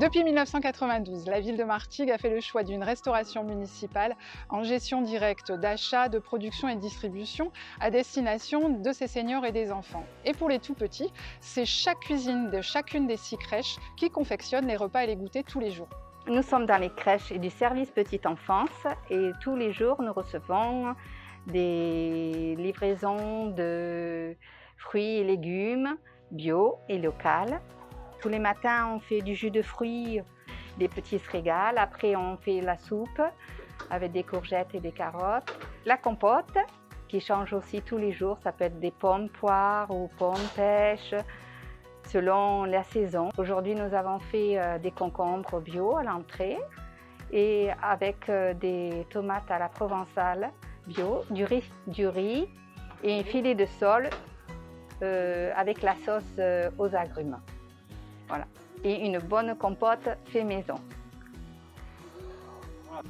Depuis 1992, la ville de Martigues a fait le choix d'une restauration municipale en gestion directe d'achat, de production et de distribution à destination de ses seniors et des enfants. Et pour les tout petits, c'est chaque cuisine de chacune des six crèches qui confectionne les repas et les goûters tous les jours. Nous sommes dans les crèches et du service petite enfance et tous les jours nous recevons des livraisons de fruits et légumes bio et locales tous les matins, on fait du jus de fruits, des petits céréales. Après, on fait la soupe avec des courgettes et des carottes. La compote, qui change aussi tous les jours. Ça peut être des pommes poires ou pommes pêche, selon la saison. Aujourd'hui, nous avons fait euh, des concombres bio à l'entrée et avec euh, des tomates à la provençale bio, du riz, du riz et un filet de sol euh, avec la sauce aux agrumes. Et une bonne compote fait maison.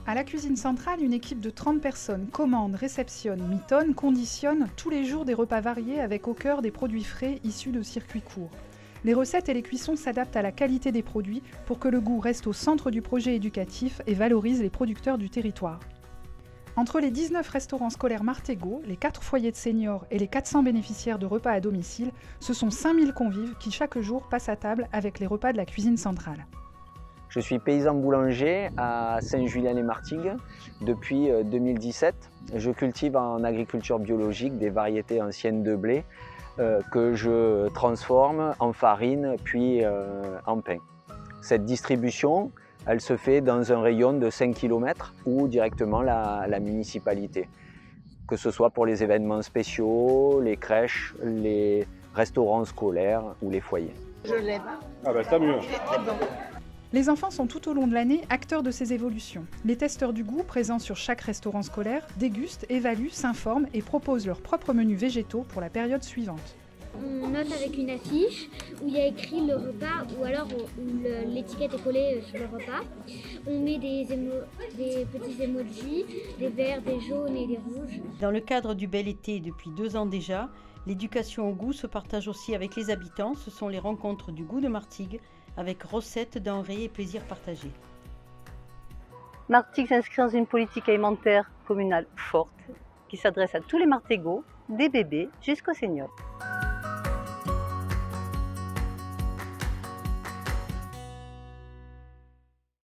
À la cuisine centrale, une équipe de 30 personnes commande, réceptionne, mitonne, conditionne tous les jours des repas variés avec au cœur des produits frais issus de circuits courts. Les recettes et les cuissons s'adaptent à la qualité des produits pour que le goût reste au centre du projet éducatif et valorise les producteurs du territoire. Entre les 19 restaurants scolaires Martégo, les 4 foyers de seniors et les 400 bénéficiaires de repas à domicile, ce sont 5000 convives qui chaque jour passent à table avec les repas de la cuisine centrale. Je suis paysan boulanger à Saint-Julien-les-Martigues depuis 2017. Euh, je cultive en agriculture biologique des variétés anciennes de blé euh, que je transforme en farine puis euh, en pain. Cette distribution, elle se fait dans un rayon de 5 km ou directement la, la municipalité. Que ce soit pour les événements spéciaux, les crèches, les restaurants scolaires ou les foyers. Je l'aime. Ah bah tant mieux. Les enfants sont tout au long de l'année acteurs de ces évolutions. Les testeurs du goût, présents sur chaque restaurant scolaire, dégustent, évaluent, s'informent et proposent leurs propres menus végétaux pour la période suivante. On note avec une affiche où il y a écrit le repas ou alors où l'étiquette est collée euh, sur le repas. On met des, des petits emojis, des verts, des jaunes et des rouges. Dans le cadre du bel été depuis deux ans déjà, l'éducation au goût se partage aussi avec les habitants. Ce sont les rencontres du goût de Martigues avec recettes, denrées et plaisirs partagés. Martigues s'inscrit dans une politique alimentaire communale forte qui s'adresse à tous les Martégots, des bébés jusqu'aux seniors.